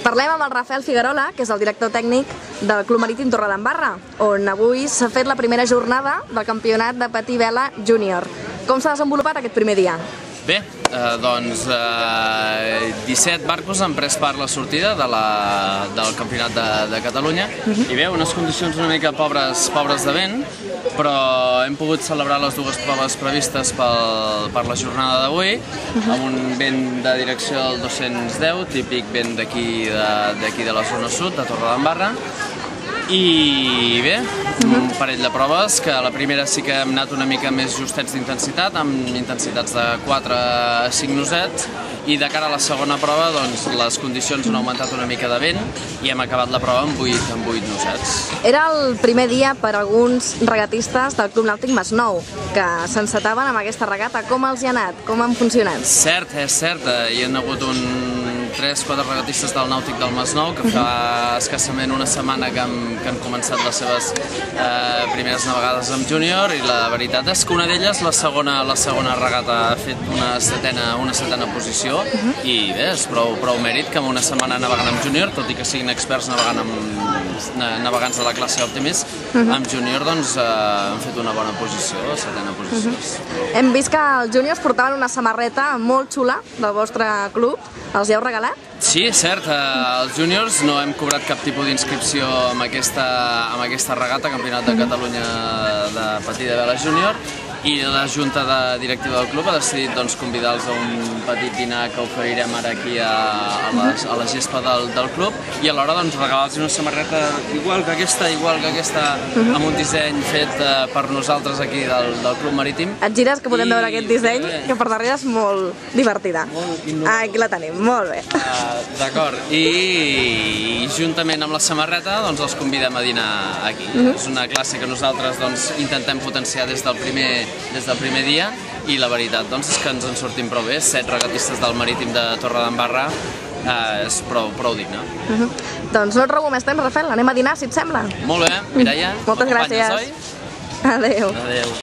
Parlem amb el Rafael Figuerola, que és el director tècnic del Club Marítim Torredembarra, on avui s'ha fet la primera jornada del campionat de patí vela júnior. Com s'ha desenvolupat aquest primer dia? Bé, eh, doncs eh, 17 barcos han pres part la sortida de la, del Campionat de, de Catalunya. I bé, unes condicions una mica pobres, pobres de vent, però hem pogut celebrar les dues proves previstes pel, per la jornada d'avui amb un vent de direcció del 210, típic vent d'aquí de, de la zona sud, de Torredembarra, i bé, un parell de proves, que la primera sí que hem anat una mica més justets d'intensitat, amb intensitats de 4 a 5 nosets, i de cara a la segona prova doncs, les condicions han augmentat una mica de vent i hem acabat la prova amb 8, amb 8 nosets. Era el primer dia per alguns regatistes del Club Nàutic Masnou, que s'encetaven amb aquesta regata. Com els hi ha anat? Com han funcionat? Cert, és cert, eh, hi ha hagut un 3-4 regatistes del Nàutic del Masnou que fa escassament una setmana que han, que han començat les seves eh, primeres navegades amb júnior i la veritat és que una d'elles, la segona, la segona regata, ha fet una setena, una setena posició i bé, és prou, prou mèrit que en una setmana navegant amb júnior, tot i que siguin experts navegant amb na- navegants de la classe Optimist, amb júnior doncs eh, han fet una bona posició, setena posició. Hem vist que els júniors portaven una samarreta molt xula del vostre club. Els hi heu regalat? Sí, és cert, eh, els júniors no hem cobrat cap tipus d'inscripció amb, aquesta, amb aquesta regata, Campionat de Catalunya de Patí de Vela Júnior, i la junta de directiva del club ha decidit doncs, convidar-los a un petit dinar que oferirem ara aquí a, a, la, a la gespa del, del club i alhora doncs, regalar-los una samarreta igual que aquesta, igual que aquesta, amb un disseny fet eh, per nosaltres aquí del, del Club Marítim. Et gires que podem I- veure aquest disseny, bé. que per darrere és molt divertida. Molt innovador. Ah, aquí la tenim, molt bé. Uh, D'acord, i juntament amb la samarreta doncs els convidem a dinar aquí. És una classe que nosaltres doncs, intentem potenciar des del, primer, des del primer dia i la veritat doncs, és que ens en sortim prou bé. Set regatistes del Marítim de Torredembarra uh, és prou, prou digne. Doncs no et robo més temps, Rafael, anem a dinar, si et sembla. Molt bé, Mireia. Moltes gràcies. Adéu. Oi? Adéu.